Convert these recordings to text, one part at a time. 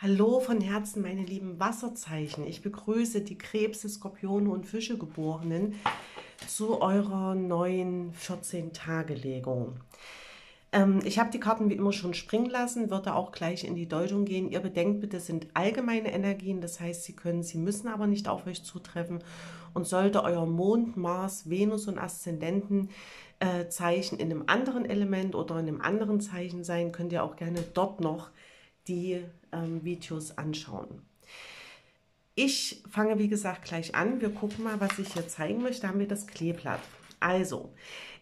Hallo von Herzen, meine lieben Wasserzeichen. Ich begrüße die Krebse, Skorpione und Fische Geborenen zu eurer neuen 14-Tage-Legung. Ähm, ich habe die Karten wie immer schon springen lassen, würde auch gleich in die Deutung gehen. Ihr bedenkt bitte, sind allgemeine Energien, das heißt, sie können, sie müssen aber nicht auf euch zutreffen. Und sollte euer Mond, Mars, Venus und Aszendenten äh, Zeichen in einem anderen Element oder in einem anderen Zeichen sein, könnt ihr auch gerne dort noch die ähm, Videos anschauen. Ich fange, wie gesagt, gleich an. Wir gucken mal, was ich hier zeigen möchte. Da haben wir das Kleeblatt. Also,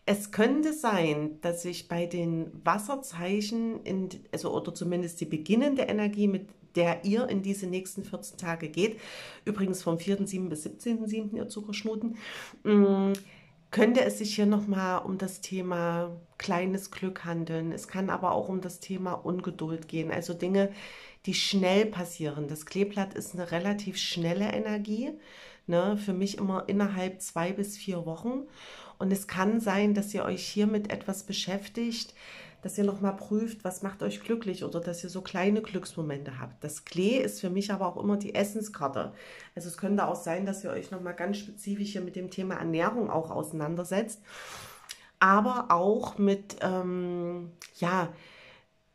es könnte sein, dass sich bei den Wasserzeichen, in, also oder zumindest die beginnende Energie, mit der ihr in diese nächsten 14 Tage geht, übrigens vom 4.7. bis 17.7. ihr Zuckerschnuten, mh, mm, könnte es sich hier nochmal um das Thema kleines Glück handeln. Es kann aber auch um das Thema Ungeduld gehen. Also Dinge, die schnell passieren. Das Kleeblatt ist eine relativ schnelle Energie. Ne? Für mich immer innerhalb zwei bis vier Wochen. Und es kann sein, dass ihr euch hier mit etwas beschäftigt, dass ihr nochmal prüft, was macht euch glücklich oder dass ihr so kleine Glücksmomente habt. Das Klee ist für mich aber auch immer die Essenskarte. Also es könnte auch sein, dass ihr euch nochmal ganz spezifisch hier mit dem Thema Ernährung auch auseinandersetzt, aber auch mit, ähm, ja,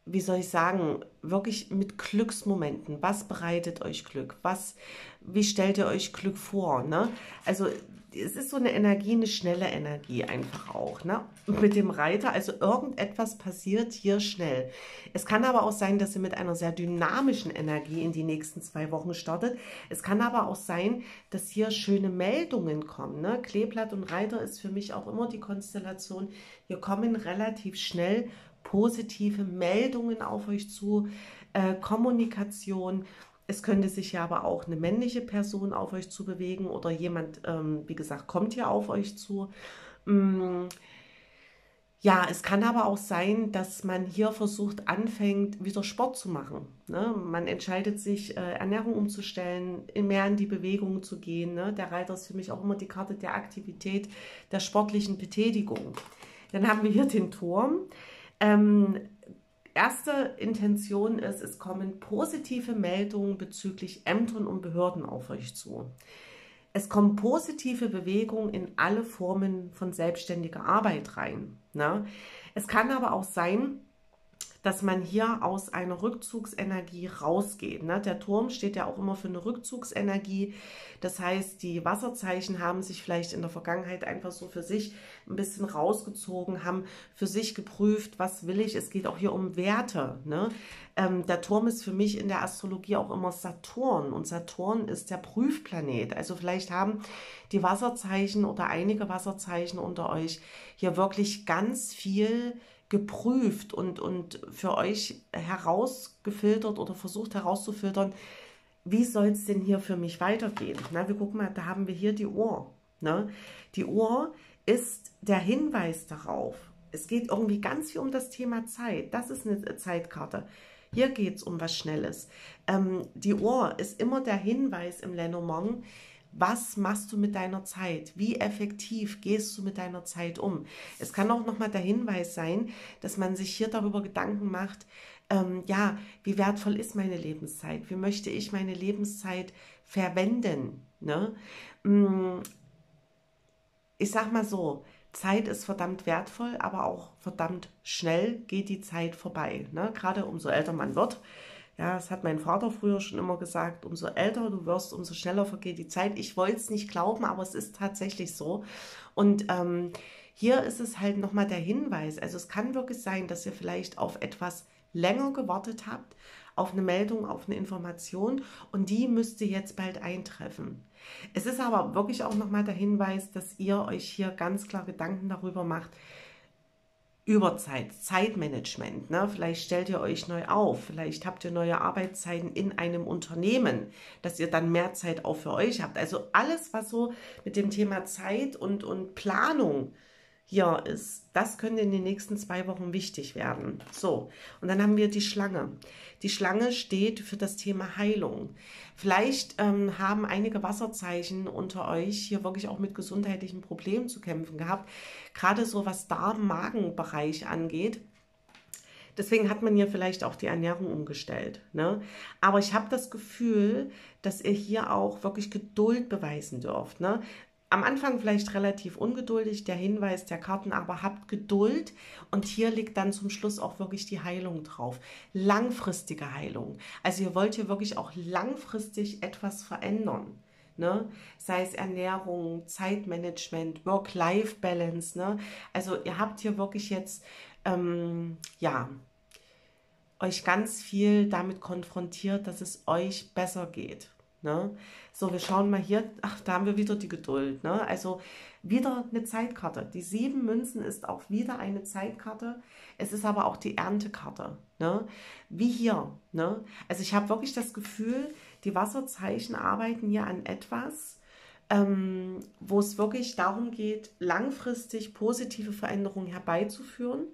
wie soll ich sagen, wirklich mit Glücksmomenten. Was bereitet euch Glück? Was, wie stellt ihr euch Glück vor? Ne? Also es ist so eine Energie, eine schnelle Energie einfach auch. Ne? Mit dem Reiter, also irgendetwas passiert hier schnell. Es kann aber auch sein, dass ihr mit einer sehr dynamischen Energie in die nächsten zwei Wochen startet. Es kann aber auch sein, dass hier schöne Meldungen kommen. Ne? Kleeblatt und Reiter ist für mich auch immer die Konstellation. Hier kommen relativ schnell positive Meldungen auf euch zu, äh, Kommunikation. Es könnte sich ja aber auch eine männliche Person auf euch zu bewegen oder jemand, ähm, wie gesagt, kommt hier auf euch zu. Mm. Ja, es kann aber auch sein, dass man hier versucht, anfängt, wieder Sport zu machen. Ne? Man entscheidet sich, äh, Ernährung umzustellen, mehr in die Bewegung zu gehen. Ne? Der Reiter ist für mich auch immer die Karte der Aktivität, der sportlichen Betätigung. Dann haben wir hier den Turm. Ähm, erste Intention ist, es kommen positive Meldungen bezüglich Ämtern und Behörden auf euch zu. Es kommen positive Bewegungen in alle Formen von selbstständiger Arbeit rein. Ne? Es kann aber auch sein, dass man hier aus einer Rückzugsenergie rausgeht. Ne? Der Turm steht ja auch immer für eine Rückzugsenergie. Das heißt, die Wasserzeichen haben sich vielleicht in der Vergangenheit einfach so für sich ein bisschen rausgezogen, haben für sich geprüft, was will ich. Es geht auch hier um Werte. Ne? Ähm, der Turm ist für mich in der Astrologie auch immer Saturn und Saturn ist der Prüfplanet. Also vielleicht haben die Wasserzeichen oder einige Wasserzeichen unter euch hier wirklich ganz viel geprüft und, und für euch herausgefiltert oder versucht herauszufiltern, wie soll es denn hier für mich weitergehen? Na, wir gucken mal, da haben wir hier die Uhr. Ne? Die Uhr ist der Hinweis darauf. Es geht irgendwie ganz viel um das Thema Zeit. Das ist eine Zeitkarte. Hier geht es um was Schnelles. Ähm, die Uhr ist immer der Hinweis im Lenormand, was machst du mit deiner Zeit? Wie effektiv gehst du mit deiner Zeit um? Es kann auch nochmal der Hinweis sein, dass man sich hier darüber Gedanken macht, ähm, ja, wie wertvoll ist meine Lebenszeit? Wie möchte ich meine Lebenszeit verwenden? Ne? Mm, ich sag mal so, Zeit ist verdammt wertvoll, aber auch verdammt schnell geht die Zeit vorbei. Ne? Gerade umso älter man wird, ja, das hat mein Vater früher schon immer gesagt, umso älter du wirst, umso schneller vergeht die Zeit. Ich wollte es nicht glauben, aber es ist tatsächlich so. Und ähm, hier ist es halt nochmal der Hinweis. Also es kann wirklich sein, dass ihr vielleicht auf etwas länger gewartet habt, auf eine Meldung, auf eine Information und die müsste jetzt bald eintreffen. Es ist aber wirklich auch nochmal der Hinweis, dass ihr euch hier ganz klar Gedanken darüber macht, Überzeit, Zeitmanagement. Ne? Vielleicht stellt ihr euch neu auf, vielleicht habt ihr neue Arbeitszeiten in einem Unternehmen, dass ihr dann mehr Zeit auch für euch habt. Also alles, was so mit dem Thema Zeit und, und Planung hier ist, das könnte in den nächsten zwei Wochen wichtig werden. So, und dann haben wir die Schlange. Die Schlange steht für das Thema Heilung. Vielleicht ähm, haben einige Wasserzeichen unter euch hier wirklich auch mit gesundheitlichen Problemen zu kämpfen gehabt. Gerade so was Darm-Magen-Bereich angeht. Deswegen hat man hier vielleicht auch die Ernährung umgestellt. Ne? Aber ich habe das Gefühl, dass ihr hier auch wirklich Geduld beweisen dürft. Ne? Am Anfang vielleicht relativ ungeduldig, der Hinweis der Karten, aber habt Geduld und hier liegt dann zum Schluss auch wirklich die Heilung drauf. Langfristige Heilung. Also ihr wollt hier wirklich auch langfristig etwas verändern. Ne? Sei es Ernährung, Zeitmanagement, Work-Life-Balance. Ne? Also ihr habt hier wirklich jetzt, ähm, ja, euch ganz viel damit konfrontiert, dass es euch besser geht. Ne? So, wir schauen mal hier, ach, da haben wir wieder die Geduld. Ne? Also wieder eine Zeitkarte. Die sieben Münzen ist auch wieder eine Zeitkarte. Es ist aber auch die Erntekarte. Ne? Wie hier. Ne? Also ich habe wirklich das Gefühl, die Wasserzeichen arbeiten hier an etwas, ähm, wo es wirklich darum geht, langfristig positive Veränderungen herbeizuführen.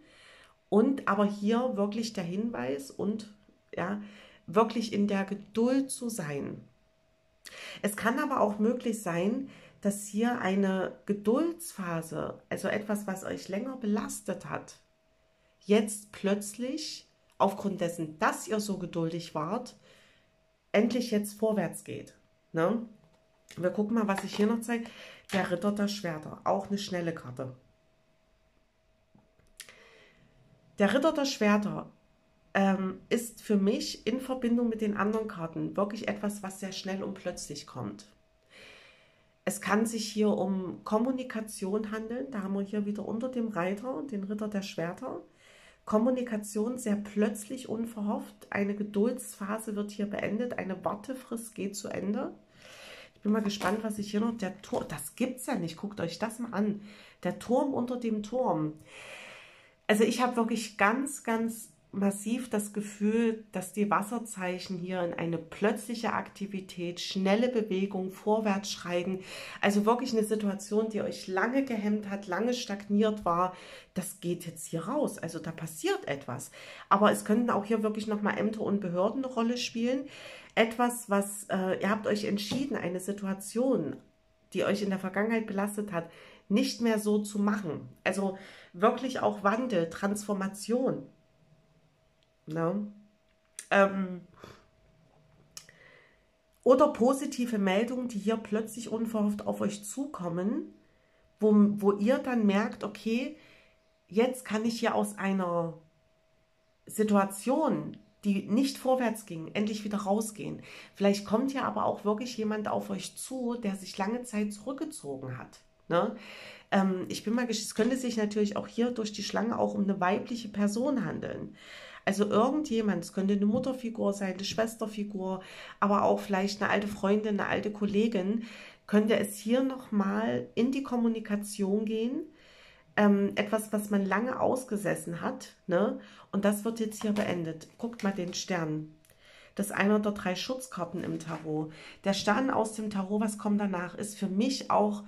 Und aber hier wirklich der Hinweis und ja, wirklich in der Geduld zu sein. Es kann aber auch möglich sein, dass hier eine Geduldsphase, also etwas, was euch länger belastet hat, jetzt plötzlich aufgrund dessen, dass ihr so geduldig wart, endlich jetzt vorwärts geht. Ne? Wir gucken mal, was ich hier noch zeige. Der Ritter der Schwerter, auch eine schnelle Karte. Der Ritter der Schwerter ähm, ist für mich in Verbindung mit den anderen Karten wirklich etwas, was sehr schnell und plötzlich kommt. Es kann sich hier um Kommunikation handeln. Da haben wir hier wieder unter dem Reiter den Ritter der Schwerter. Kommunikation sehr plötzlich, unverhofft. Eine Geduldsphase wird hier beendet. Eine Wartefrist geht zu Ende. Ich bin mal gespannt, was ich hier noch... Der Turm, das gibt es ja nicht. Guckt euch das mal an. Der Turm unter dem Turm. Also ich habe wirklich ganz, ganz massiv das Gefühl, dass die Wasserzeichen hier in eine plötzliche Aktivität, schnelle Bewegung, vorwärts schreiten, also wirklich eine Situation, die euch lange gehemmt hat, lange stagniert war, das geht jetzt hier raus. Also da passiert etwas. Aber es könnten auch hier wirklich nochmal Ämter und Behörden eine Rolle spielen. Etwas, was, äh, ihr habt euch entschieden, eine Situation, die euch in der Vergangenheit belastet hat, nicht mehr so zu machen. Also wirklich auch Wandel, Transformation. Ne? Ähm, oder positive Meldungen, die hier plötzlich unverhofft auf euch zukommen, wo, wo ihr dann merkt, okay, jetzt kann ich hier aus einer Situation, die nicht vorwärts ging, endlich wieder rausgehen. Vielleicht kommt ja aber auch wirklich jemand auf euch zu, der sich lange Zeit zurückgezogen hat. Ne? Ähm, ich bin mal gespannt, es könnte sich natürlich auch hier durch die Schlange auch um eine weibliche Person handeln. Also irgendjemand, es könnte eine Mutterfigur sein, eine Schwesterfigur, aber auch vielleicht eine alte Freundin, eine alte Kollegin, könnte es hier nochmal in die Kommunikation gehen. Ähm, etwas, was man lange ausgesessen hat. Ne? Und das wird jetzt hier beendet. Guckt mal den Stern. Das ist einer der drei Schutzkarten im Tarot. Der Stern aus dem Tarot, was kommt danach, ist für mich auch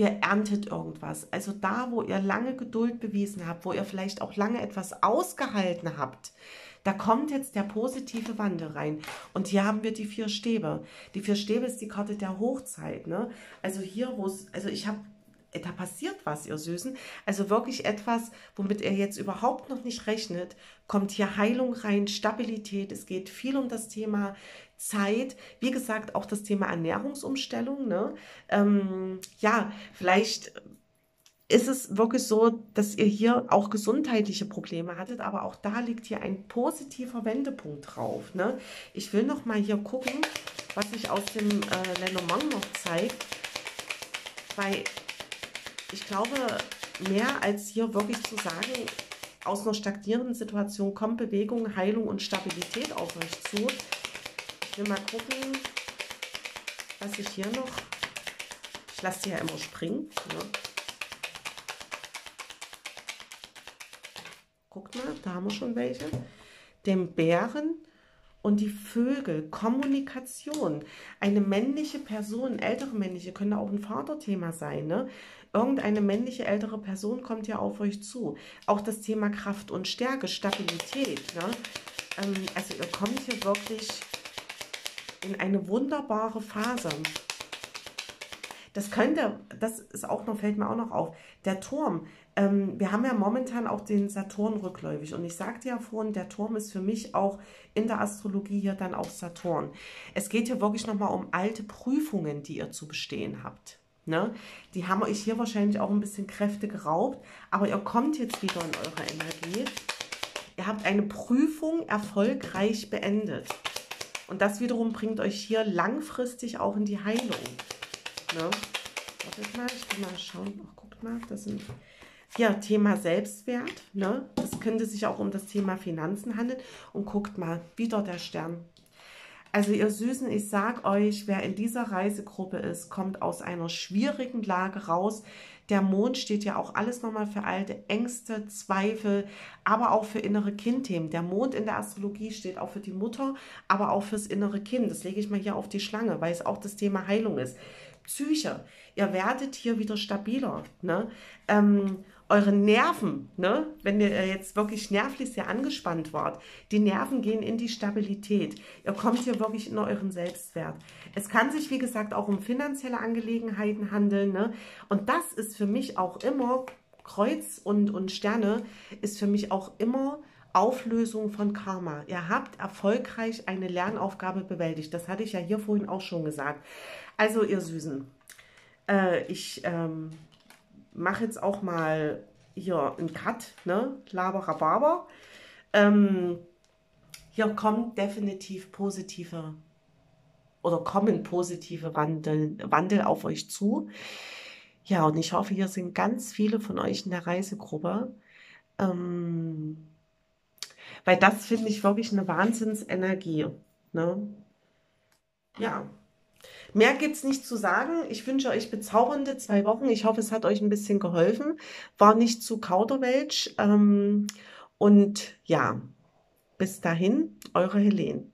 ihr erntet irgendwas. Also da, wo ihr lange Geduld bewiesen habt, wo ihr vielleicht auch lange etwas ausgehalten habt, da kommt jetzt der positive Wandel rein. Und hier haben wir die vier Stäbe. Die vier Stäbe ist die Karte der Hochzeit. Ne? Also hier, wo es, also ich habe da passiert was, ihr Süßen. Also wirklich etwas, womit ihr jetzt überhaupt noch nicht rechnet, kommt hier Heilung rein, Stabilität. Es geht viel um das Thema Zeit. Wie gesagt, auch das Thema Ernährungsumstellung. Ne? Ähm, ja, vielleicht ist es wirklich so, dass ihr hier auch gesundheitliche Probleme hattet, aber auch da liegt hier ein positiver Wendepunkt drauf. Ne? Ich will noch mal hier gucken, was sich aus dem äh, Lenormand noch zeigt, weil ich glaube, mehr als hier wirklich zu sagen, aus einer stagnierenden Situation kommt Bewegung, Heilung und Stabilität auf euch zu. Ich will mal gucken, was ich hier noch... Ich lasse sie ja immer springen. Ne? Guckt mal, da haben wir schon welche. Dem Bären und die Vögel, Kommunikation. Eine männliche Person, ältere männliche, könnte auch ein Vaterthema sein. Ne? Irgendeine männliche ältere Person kommt ja auf euch zu. Auch das Thema Kraft und Stärke, Stabilität. Ne? Ähm, also ihr kommt hier wirklich in eine wunderbare Phase. Das könnte, das ist auch noch, fällt mir auch noch auf. Der Turm, ähm, wir haben ja momentan auch den Saturn rückläufig. Und ich sagte ja vorhin, der Turm ist für mich auch in der Astrologie hier dann auch Saturn. Es geht hier wirklich nochmal um alte Prüfungen, die ihr zu bestehen habt. Ne? Die haben euch hier wahrscheinlich auch ein bisschen Kräfte geraubt, aber ihr kommt jetzt wieder in eure Energie. Ihr habt eine Prüfung erfolgreich beendet. Und das wiederum bringt euch hier langfristig auch in die Heilung. Ne? Wartet mal, ich will mal schauen. Ach, guckt mal, das sind ja, Thema Selbstwert. Ne? Das könnte sich auch um das Thema Finanzen handeln. Und guckt mal, wieder der Stern. Also ihr Süßen, ich sag euch, wer in dieser Reisegruppe ist, kommt aus einer schwierigen Lage raus. Der Mond steht ja auch alles nochmal für alte Ängste, Zweifel, aber auch für innere Kindthemen. Der Mond in der Astrologie steht auch für die Mutter, aber auch fürs innere Kind. Das lege ich mal hier auf die Schlange, weil es auch das Thema Heilung ist. Psyche, ihr werdet hier wieder stabiler. Ne? Ähm, eure Nerven, ne, wenn ihr jetzt wirklich nervlich sehr angespannt wart, die Nerven gehen in die Stabilität. Ihr kommt hier wirklich in euren Selbstwert. Es kann sich, wie gesagt, auch um finanzielle Angelegenheiten handeln. Ne? Und das ist für mich auch immer, Kreuz und, und Sterne, ist für mich auch immer Auflösung von Karma. Ihr habt erfolgreich eine Lernaufgabe bewältigt. Das hatte ich ja hier vorhin auch schon gesagt. Also ihr Süßen, äh, ich... Ähm, mache jetzt auch mal hier einen Cut, ne? Laberababer. Ähm, hier kommt definitiv positive oder kommen positive Wandel, Wandel auf euch zu. Ja, und ich hoffe, hier sind ganz viele von euch in der Reisegruppe. Ähm, weil das finde ich wirklich eine Wahnsinnsenergie. Ne? Ja. Mehr gibt es nicht zu sagen. Ich wünsche euch bezaubernde zwei Wochen. Ich hoffe, es hat euch ein bisschen geholfen. War nicht zu Kauderwelsch. Ähm, und ja, bis dahin, eure Helene.